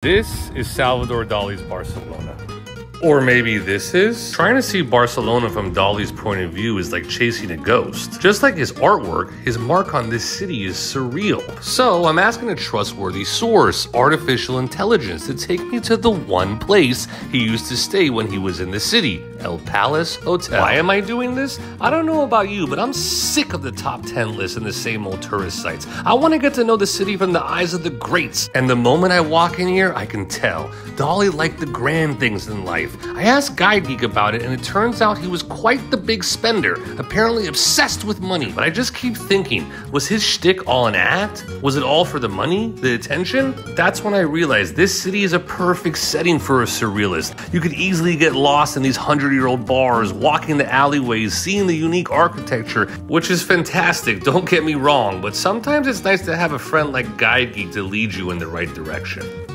This is Salvador Dali's Barcelona. Or maybe this is? Trying to see Barcelona from Dali's point of view is like chasing a ghost. Just like his artwork, his mark on this city is surreal. So I'm asking a trustworthy source, artificial intelligence, to take me to the one place he used to stay when he was in the city, El Palace Hotel. Why am I doing this? I don't know about you, but I'm sick of the top 10 lists and the same old tourist sites. I want to get to know the city from the eyes of the greats. And the moment I walk in here, I can tell. Dali liked the grand things in life life. I asked Guide Geek about it, and it turns out he was quite the big spender, apparently obsessed with money. But I just keep thinking, was his shtick all an act? Was it all for the money, the attention? That's when I realized this city is a perfect setting for a surrealist. You could easily get lost in these hundred year old bars, walking the alleyways, seeing the unique architecture, which is fantastic, don't get me wrong, but sometimes it's nice to have a friend like Guide Geek to lead you in the right direction.